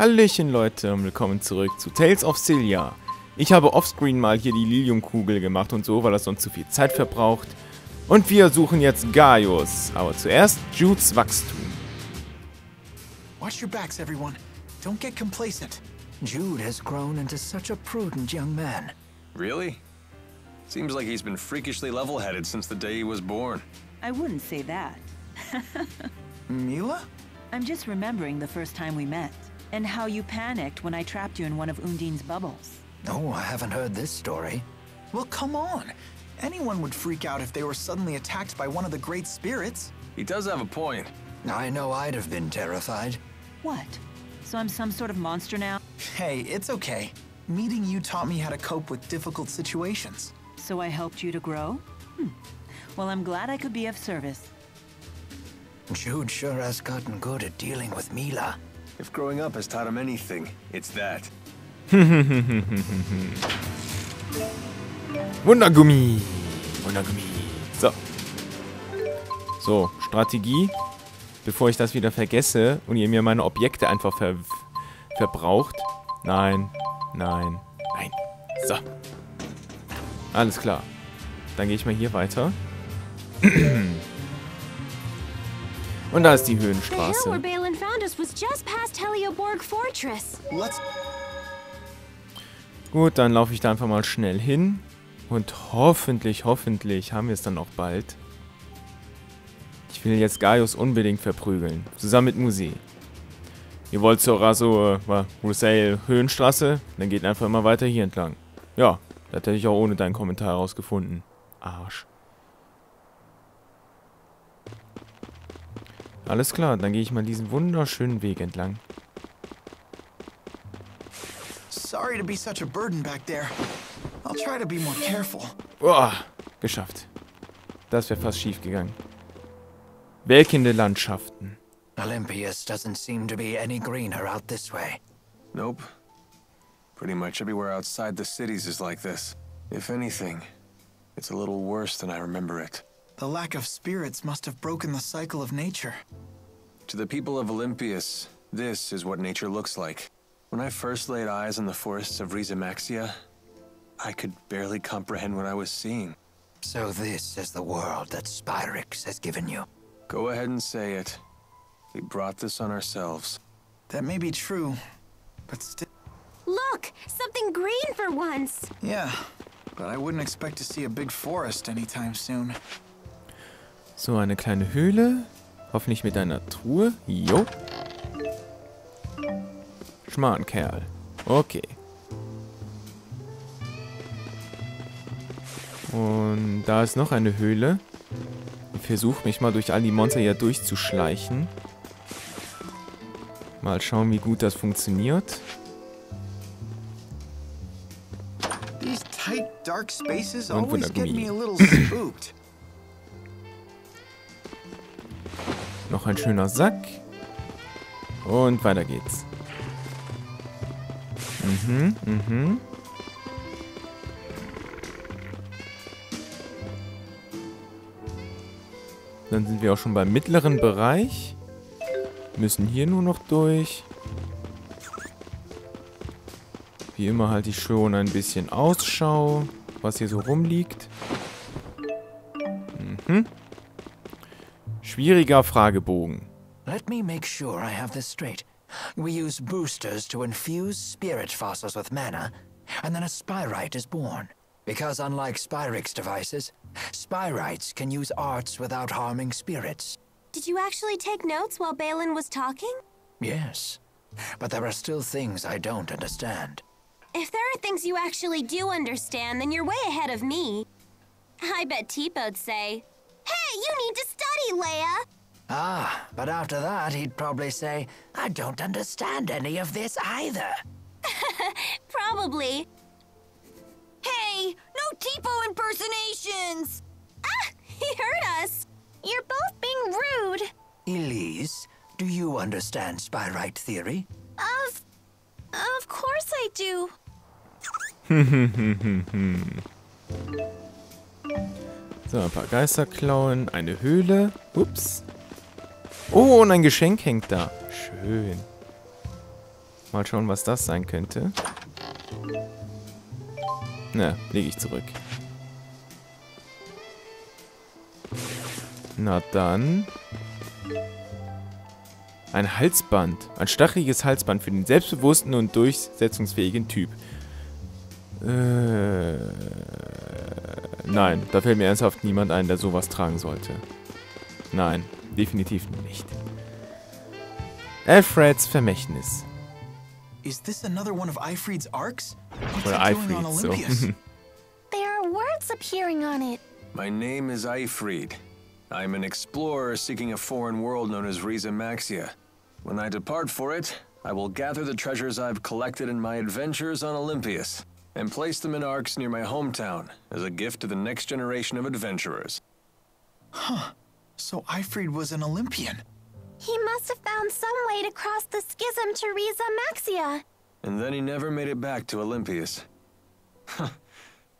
Hallöchen Leute und willkommen zurück zu Tales of Cilia. Ich habe offscreen mal hier die Liliumkugel gemacht und so, weil das sonst zu viel Zeit verbraucht. Und wir suchen jetzt Gaius, aber zuerst Judes Wachstum. Watch your backs, everyone. Don't get complacent. Jude has grown into such a prudent young man. Really? Seems like he's been freakishly level-headed since the day he was born. I wouldn't say that. Mila? I'm just remembering the first time we met, and how you panicked when I trapped you in one of Undine's bubbles. Oh, I haven't heard this story. Well, come on. Anyone would freak out if they were suddenly attacked by one of the great spirits. He does have a point. I know I'd have been terrified. What? So I'm some sort of monster now? Hey, it's okay. Meeting you taught me how to cope with difficult situations. So I helped you to grow? Hmm. Well, I'm glad I could be of service. Jude sure has gotten good at dealing with Mila. If growing up has taught him anything, it's that. Wundergummi. Wundergummi. So. So, Strategie. Bevor ich das wieder vergesse und ihr mir meine Objekte einfach ver verbraucht. Nein, nein, nein. So. Alles klar. Dann gehe ich mal hier weiter. Und da ist die Höhenstraße. Gut, dann laufe ich da einfach mal schnell hin. Und hoffentlich, hoffentlich haben wir es dann auch bald. Ich will jetzt Gaius unbedingt verprügeln. Zusammen mit Musi. Ihr wollt zur Raso, äh, Rusail Höhenstraße? Dann geht einfach immer weiter hier entlang. Ja, das hätte ich auch ohne deinen Kommentar rausgefunden. Arsch. Alles klar, dann gehe ich mal diesen wunderschönen Weg entlang. Sorry to be such a burden back there. I'll try to be more careful. Boah, geschafft. Das wäre fast schief gegangen. Welkende Landschaften. Olympias doesn't seem to be any greener out this way. Nope. Pretty much everywhere outside the cities is like this. If anything, it's a little worse than I remember it. The lack of spirits must have broken the cycle of nature. To the people of Olympias, this is what nature looks like. When I first laid eyes on the forests of Rizamaxia, I could barely comprehend what I was seeing. So this is the world that Spyrix has given you. Go ahead and say it. We brought this on ourselves. That may be true, but still... Look, something green for once. Yeah, but I wouldn't expect to see a big forest anytime soon. So, eine kleine Höhle. Hoffentlich mit einer Truhe. Jo. Schmarrnkerl. Okay. Und da ist noch eine Höhle. Ich versuche mich mal durch all die Monster hier durchzuschleichen. Mal schauen, wie gut das funktioniert. Und Wundergummi. Ein schöner Sack. Und weiter geht's. Mhm, mhm. Dann sind wir auch schon beim mittleren Bereich. Müssen hier nur noch durch. Wie immer halte ich schon ein bisschen Ausschau, was hier so rumliegt. Mhm. Schwieriger Fragebogen. Let me make sure I have this straight. We use boosters to infuse spirit fossils with mana, and then a spyrite is born. Because unlike Spyrix devices, spyrites can use arts without harming spirits. Did you actually take notes while Balin was talking? Yes, but there are still things I don't understand. If there are things you actually do understand, then you're way ahead of me. I bet Teepo'd say, Hey, you need to study, Leia! Ah, but after that, he'd probably say, I don't understand any of this either. Probably. Hey, no Teepo impersonations! Ah, he heard us! You're both being rude. Elise, do you understand spyrite theory? Of... Of course I do. So, ein paar Geisterklauen, eine Höhle. Ups. Oh, und ein Geschenk hängt da. Schön. Mal schauen, was das sein könnte. Na, lege ich zurück. Na dann. Ein Halsband. Ein stacheliges Halsband für den selbstbewussten und durchsetzungsfähigen Typ. Äh, nein, da fällt mir ernsthaft niemand ein, der sowas tragen sollte. Nein, definitiv nicht. Alfreds Vermächtnis. Is this another one of Ifrid's arcs? What's Oder it doing on Eifried, so. Olympus? There are words appearing on it. My name is Ifrid. I'm an explorer seeking a foreign world known as Riza Maxia. When I depart for it, I will gather the treasures I've collected in my adventures on Olympias and place them in arcs near my hometown as a gift to the next generation of adventurers. Huh. So Ifrid was an Olympian. He must have found some way to cross the schism to Riza Maxia. And then he never made it back to Olympias. Huh.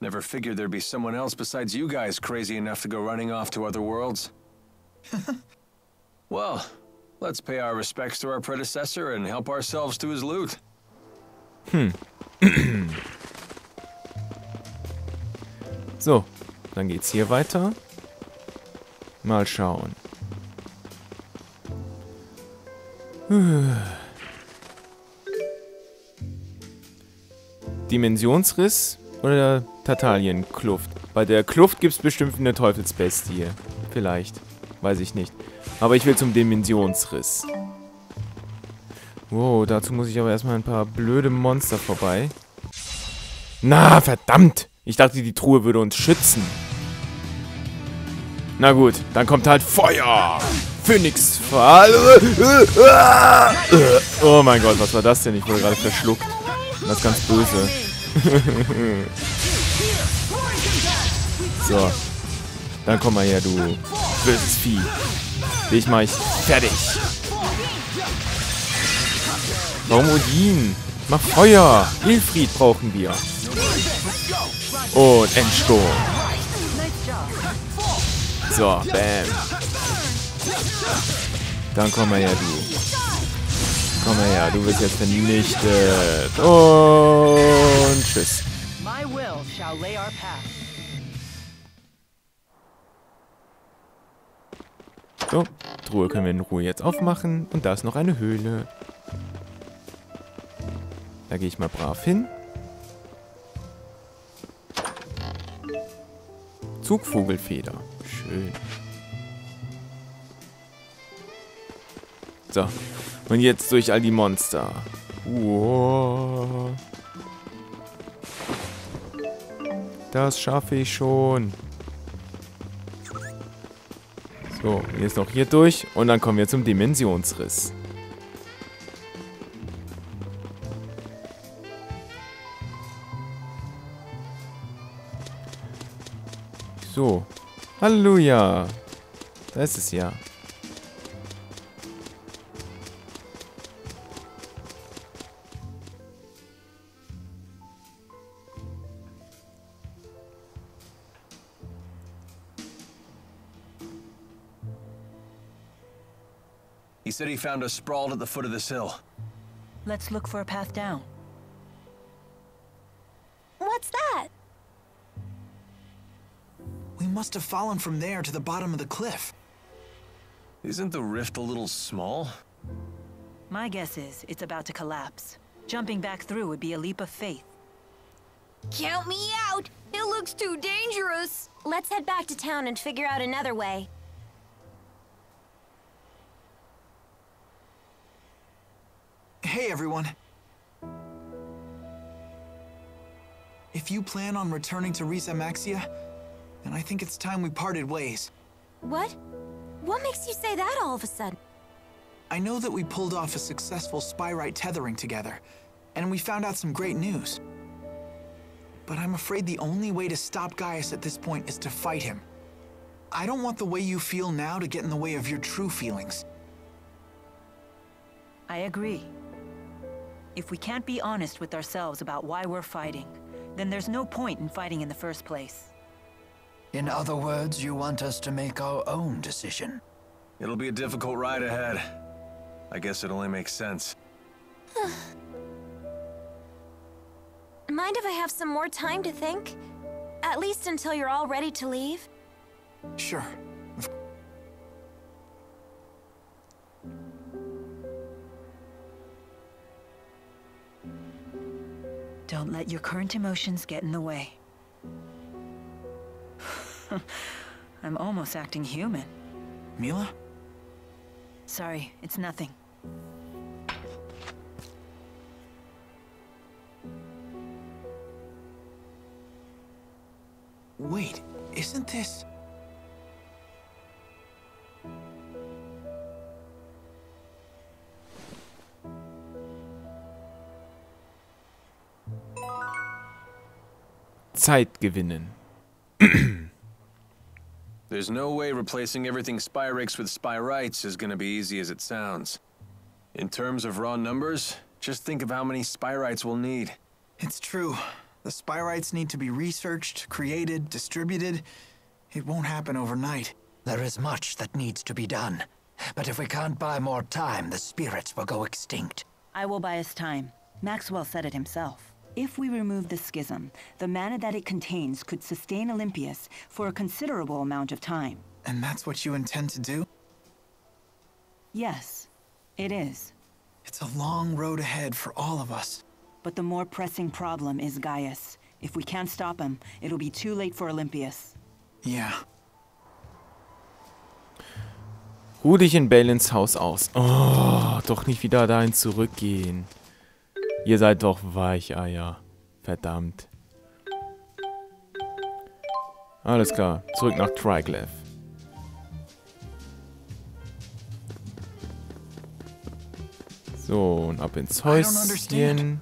Never figured there'd be someone else besides you guys crazy enough to go running off to other worlds. well, let's pay our respects to our predecessor and help ourselves to his loot. So, dann geht's hier weiter. Mal schauen. Dimensionsriss oder Tatalienkluft? Bei der Kluft gibt's bestimmt eine Teufelsbestie. Vielleicht. Weiß ich nicht. Aber ich will zum Dimensionsriss. Wow, dazu muss ich aber erstmal ein paar blöde Monster vorbei. Na, verdammt! Ich dachte, die Truhe würde uns schützen. Na gut, dann kommt halt Feuer! Phönixfall! Oh mein Gott, was war das denn? Ich wurde gerade verschluckt. Das ist ganz böse. so. Dann komm mal her, du böses Vieh. Dich mach ich fertig. Warum Odin? Mach Feuer! Wilfried brauchen wir. Und Endsturm. So, bam. Dann komm mal her, du. Komm mal her, du wirst jetzt vernichtet. Und tschüss. So, Truhe können wir in Ruhe jetzt aufmachen. Und da ist noch eine Höhle. Da gehe ich mal brav hin. Zugvogelfeder. Schön. So. Und jetzt durch all die Monster. Wow. Das schaffe ich schon. So, jetzt noch hier durch und dann kommen wir zum Dimensionsriss. So. Halleluja. Da ist es ja. He said he found us sprawled at the foot of this hill. Let's look for a path down. Must have fallen from there to the bottom of the cliff. Isn't the rift a little small? My guess is it's about to collapse. Jumping back through would be a leap of faith. Count me out! It looks too dangerous! Let's head back to town and figure out another way. Hey, everyone. If you plan on returning to Riza Maxia, then I think it's time we parted ways. What? What makes you say that all of a sudden? I know that we pulled off a successful Spyrite tethering together, and we found out some great news. But I'm afraid the only way to stop Gaius at this point is to fight him. I don't want the way you feel now to get in the way of your true feelings. I agree. If we can't be honest with ourselves about why we're fighting, then there's no point in fighting in the first place. In other words, you want us to make our own decision. It'll be a difficult ride ahead. I guess it only makes sense. mind if I have some more time to think? At least until you're all ready to leave? Sure. Don't let your current emotions get in the way. I'm almost acting human. Mila? Sorry, it's nothing. Wait, isn't this... Zeit gewinnen. There's no way replacing everything Spyrix with Spyrites is gonna be easy as it sounds. In terms of raw numbers, just think of how many Spyrites we'll need. It's true. The Spyrites need to be researched, created, distributed. It won't happen overnight. There is much that needs to be done. But if we can't buy more time, the spirits will go extinct. I will buy us time. Maxwell said it himself. If we remove the schism, the mana that it contains could sustain Olympius for a considerable amount of time. And that's what you intend to do? Yes, it is. It's a long road ahead for all of us. But the more pressing problem is Gaius. If we can't stop him, it'll be too late for Olympius. Yeah. Ruh dich in Balins Haus aus. Oh, doch nicht wieder dahin zurückgehen. Ihr seid doch Weicheier. Verdammt. Alles klar, zurück nach Triglav. So, und ab ins Häuschen.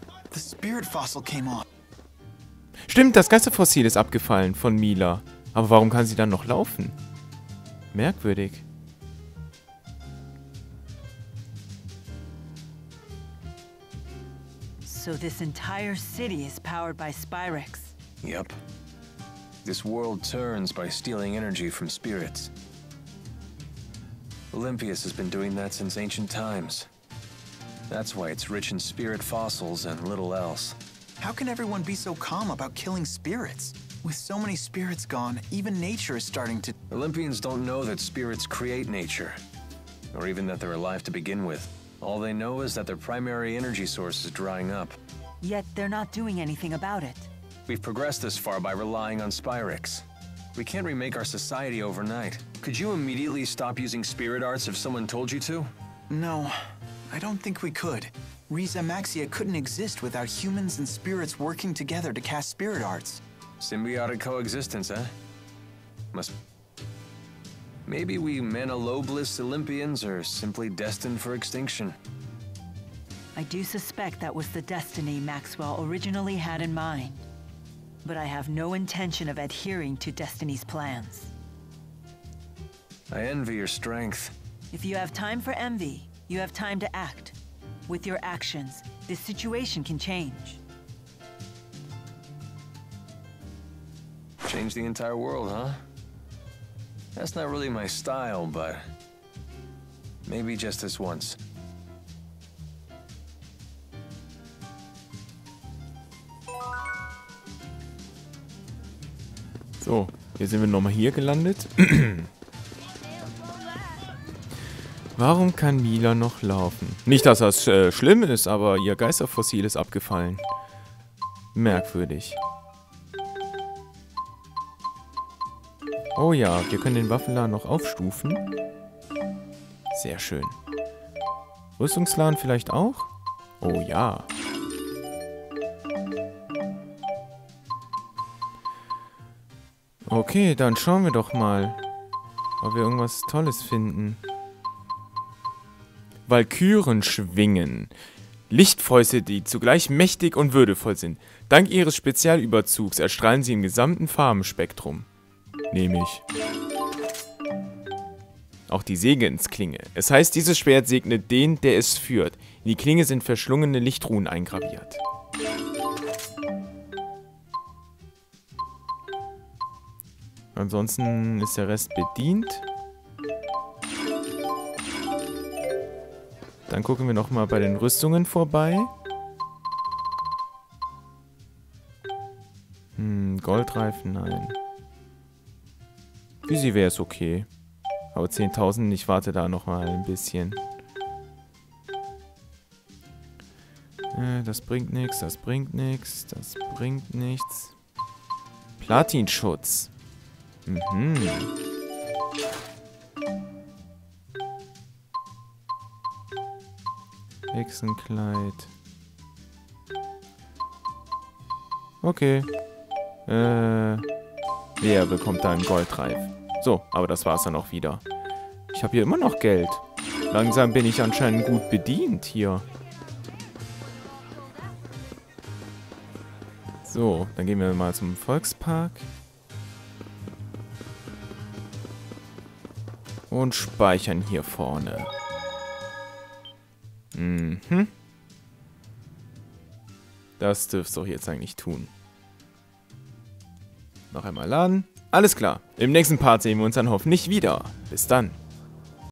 Stimmt, das Geisterfossil ist abgefallen von Mila. Aber warum kann sie dann noch laufen? Merkwürdig. So this entire city is powered by Spyrix. Yep. This world turns by stealing energy from spirits. Olympias has been doing that since ancient times. That's why it's rich in spirit fossils and little else. How can everyone be so calm about killing spirits? With so many spirits gone, even nature is starting to... Olympians don't know that spirits create nature, or even that they're alive to begin with. All they know is that their primary energy source is drying up. Yet they're not doing anything about it. We've progressed this far by relying on Spyrix. We can't remake our society overnight. Could you immediately stop using spirit arts if someone told you to? No, I don't think we could. Riza Maxia couldn't exist without humans and spirits working together to cast spirit arts. Symbiotic coexistence, eh? Must. Maybe we Manalobless Olympians are simply destined for extinction. I do suspect that was the destiny Maxwell originally had in mind. But I have no intention of adhering to Destiny's plans. I envy your strength. If you have time for envy, you have time to act. With your actions, this situation can change. Change the entire world, huh? That's not really my style, but. Maybe just this once. So, hier sind wir nochmal hier gelandet. Warum kann Mila noch laufen? Nicht, dass das äh, schlimm ist, aber ihr Geisterfossil ist abgefallen. Merkwürdig. Oh ja, wir können den Waffenladen noch aufstufen. Sehr schön. Rüstungsladen vielleicht auch? Oh ja. Okay, dann schauen wir doch mal, ob wir irgendwas Tolles finden. Walküren schwingen. Lichtfäuste, die zugleich mächtig und würdevoll sind. Dank ihres Spezialüberzugs erstrahlen sie im gesamten Farbenspektrum. Nehme ich. Auch die Säge ins Klinge. Es heißt, dieses Schwert segnet den, der es führt. In die Klinge sind verschlungene Lichtruhen eingraviert. Ansonsten ist der Rest bedient. Dann gucken wir nochmal bei den Rüstungen vorbei. Hm, Goldreifen, nein. Für sie wäre es okay. Aber 10.000, ich warte da nochmal ein bisschen. Äh, das bringt nichts, das bringt nichts, das bringt nichts. Platinschutz. Mhm. Hexenkleid. Okay. Äh. Wer bekommt da einen Goldreif? So, aber das war's dann auch wieder. Ich habe hier immer noch Geld. Langsam bin ich anscheinend gut bedient hier. So, dann gehen wir mal zum Volkspark. Und speichern hier vorne. Mhm. Das dürfst du doch jetzt eigentlich tun. Noch einmal laden. Alles klar. Im nächsten Part sehen wir uns dann hoffentlich wieder. Bis dann.